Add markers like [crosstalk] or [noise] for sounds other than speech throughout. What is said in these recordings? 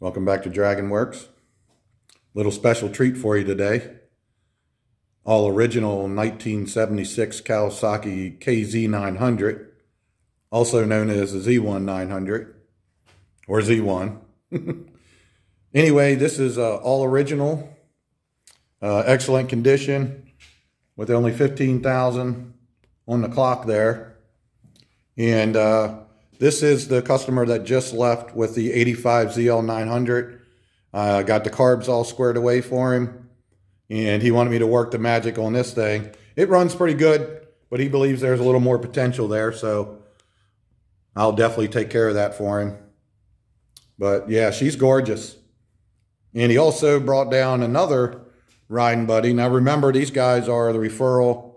Welcome back to Dragon Works. Little special treat for you today. All original 1976 Kawasaki KZ900, also known as the Z1 900 or Z1. [laughs] anyway, this is uh, all original, uh, excellent condition with only 15,000 on the clock there. And uh, this is the customer that just left with the 85 ZL900. I uh, got the carbs all squared away for him, and he wanted me to work the magic on this thing. It runs pretty good, but he believes there's a little more potential there, so I'll definitely take care of that for him. But yeah, she's gorgeous. And he also brought down another riding buddy. Now remember, these guys are the referral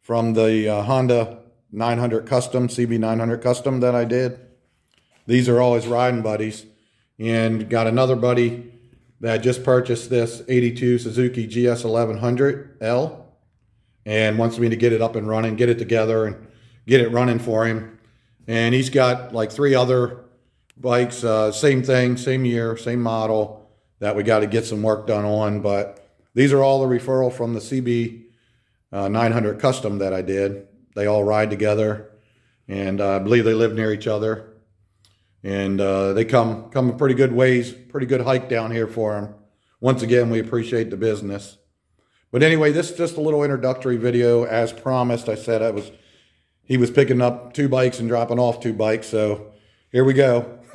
from the uh, Honda 900 Custom, CB900 Custom that I did. These are all his riding buddies. And got another buddy that just purchased this 82 Suzuki GS 1100L and wants me to get it up and running, get it together and get it running for him. And he's got like three other bikes, uh, same thing, same year, same model that we got to get some work done on. But these are all the referral from the CB uh, 900 Custom that I did. They all ride together, and I believe they live near each other. And uh, they come come a pretty good ways, pretty good hike down here for them. Once again, we appreciate the business. But anyway, this is just a little introductory video. As promised, I said I was he was picking up two bikes and dropping off two bikes. So here we go. [laughs]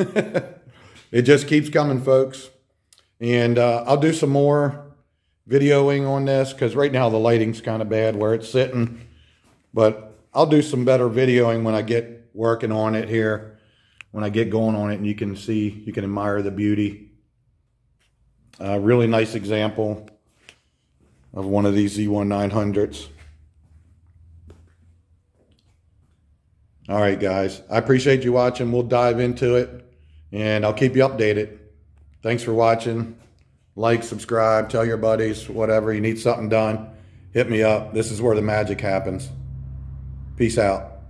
it just keeps coming, folks. And uh, I'll do some more videoing on this because right now the lighting's kind of bad where it's sitting. But I'll do some better videoing when I get working on it here, when I get going on it and you can see, you can admire the beauty. A really nice example of one of these Z1 900s. All right, guys. I appreciate you watching. We'll dive into it, and I'll keep you updated. Thanks for watching. Like, subscribe, tell your buddies, whatever. You need something done, hit me up. This is where the magic happens. Peace out.